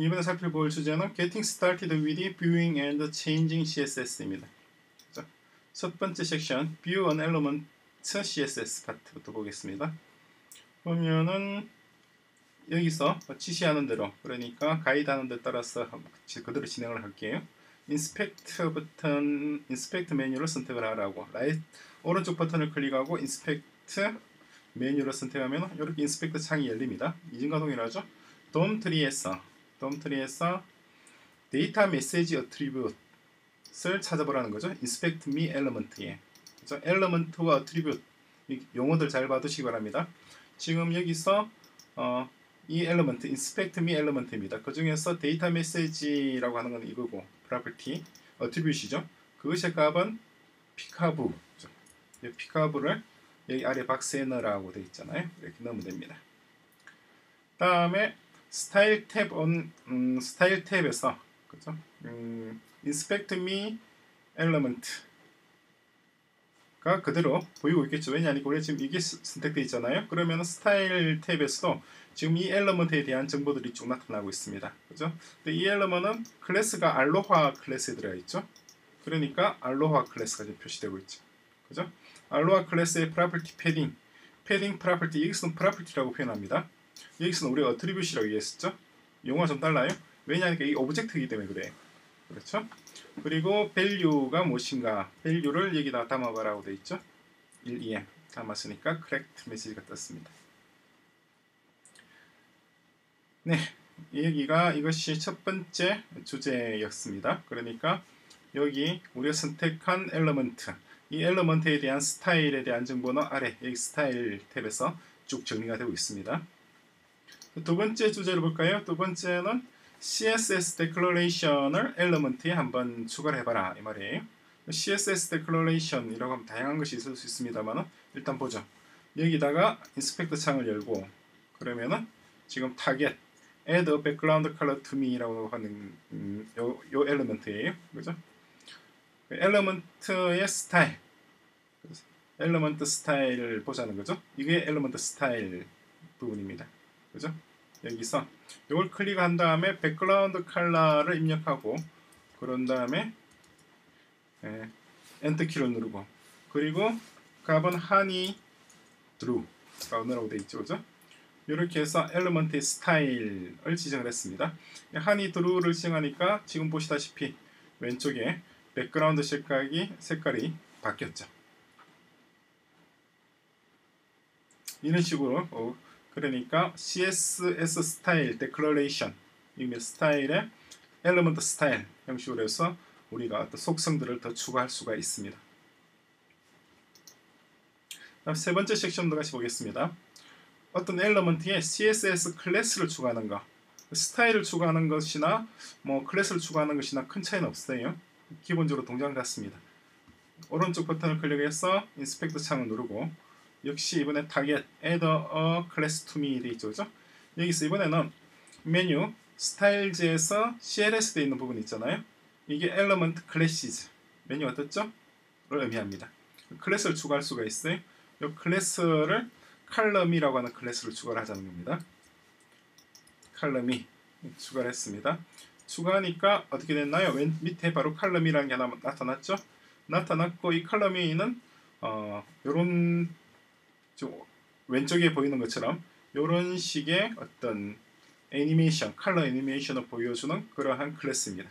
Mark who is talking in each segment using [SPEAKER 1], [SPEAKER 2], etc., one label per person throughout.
[SPEAKER 1] 이번에 살펴볼 주제는 Getting Started with Viewing and Changing CSS입니다. 첫 번째 섹션 View an Element CSS 파트부터 보겠습니다. 보면은 여기서 지시하는 대로 그러니까 가이드하는 데 따라서 그대로 진행을 할게요. inspect 버튼, inspect 메뉴를 선택을 하라고 right 오른쪽 버튼을 클릭하고 inspect 메뉴를 선택하면 이렇게 inspect 창이 열립니다. 이전과 동일하죠. DOM 트리에서 DOM 트리에서 data message attribute를 찾아보라는 거죠. inspect me element에 그죠? element와 attribute 용어들 잘 봐두시기 바랍니다. 지금 여기서 어, 이 element me element입니다. 그 중에서 data message라고 하는 건 이거고 property attribute이죠. 그것의 값은 peekaboo peekaboo를 여기 아래 박스에 넣으라고 되어 있잖아요. 이렇게 넣으면 됩니다. 다음에 스타일 탭 on 음, 스타일 탭에서 그죠? 음, inspect me element가 그대로 보이고 있겠죠. 왜냐하면 원래 지금 이게 선택되어 있잖아요. 그러면 스타일 탭에서도 지금 이 element에 대한 정보들이 쭉 나타나고 있습니다. 그죠? 근데 이 element는 클래스가 알로하 클래스에 들어가 있죠. 그러니까 알로하 클래스가 지금 표시되고 있죠. 그죠? 알로하 클래스의 property padding, padding property 여기서는 property라고 표현합니다. 여기서는 우리가 attribute라고 얘기했었죠. 용어가 좀 달라요. 왜냐하면 이 object이기 때문에 그래. 그렇죠? 그리고 value가 무엇인가? value를 여기다 담아봐라고 돼 있죠. 1, 2에 담았으니까 correct 메시지가 떴습니다. 네, 여기가 이것이 첫 번째 주제였습니다. 그러니까 여기 우리가 선택한 element 이 element에 대한 스타일에 대한 정보는 아래 여기 스타일 탭에서 쭉 정리가 되고 있습니다. 두 번째 주제를 볼까요? 두 번째는 CSS Declaration을 element에 한번 추가를 해봐라 이 말이에요. CSS Declaration이라고 하면 다양한 것이 있을 수 있습니다만 일단 보죠. 여기다가 inspector 창을 열고 그러면은 지금 타겟 add a background color to me라고 하는 음, 요, 요 element예요. 그죠? element의 스타일 element 스타일을 보자는 거죠. 이게 element 스타일 부분입니다. 그죠? 여기서 이걸 클릭한 다음에 background color를 입력하고 그런 다음에 예, 엔터 키를 누르고 그리고 값은 honeydew가 넣으라고 되어 있죠. 그죠? 이렇게 해서 element의 스타일을 지정을 했습니다. honeydew를 지정하니까 지금 보시다시피 왼쪽에 백그라운드 색깔이, 색깔이 바뀌었죠. 이런 식으로 어, 그러니까 CSS 스타일 declaration 이게 스타일의 element 스타일 형식으로 해서 우리가 어떤 속성들을 더 추가할 수가 있습니다. 다음 세 번째 섹션 들어가시 보겠습니다. 어떤 element에 CSS 클래스를 추가하는 것, 스타일을 추가하는 것이나 뭐 클래스를 추가하는 것이나 큰 차이는 없어요. 기본적으로 동작 같습니다. 오른쪽 버튼을 클릭해서 inspector 창을 누르고 역시 이번에 타겟 add a class to me 돼 있죠. 그죠? 여기서 이번에는 메뉴 styles에서 CLS 돼 있는 부분 있잖아요. 이게 element classes 메뉴가 떴죠? 를 의미합니다. 클래스를 추가할 수가 있어요. 이 클래스를 칼럼이라고 하는 클래스를 추가를 하자는 겁니다. 칼럼이 추가를 했습니다. 추가하니까 어떻게 됐나요? 맨 밑에 바로 칼럼이라는 게 하나 나타났죠? 나타났고 이 칼럼이는 어, 요런 왼쪽에 보이는 것처럼 이런 식의 어떤 애니메이션, 컬러 애니메이션을 보여주는 그러한 클래스입니다.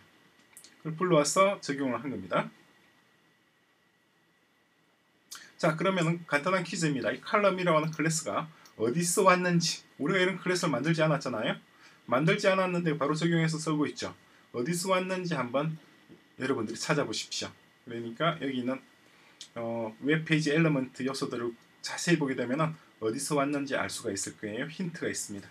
[SPEAKER 1] 그걸 불러와서 적용을 한 겁니다. 자 그러면 간단한 퀴즈입니다. 이 color me라고 하는 클래스가 어디서 왔는지 우리가 이런 클래스를 만들지 않았잖아요. 만들지 않았는데 바로 적용해서 쓰고 있죠. 어디서 왔는지 한번 여러분들이 찾아보십시오. 그러니까 여기는 어, 웹페이지 element 요소들을 자세히 보게 되면 어디서 왔는지 알 수가 있을 거예요. 힌트가 있습니다.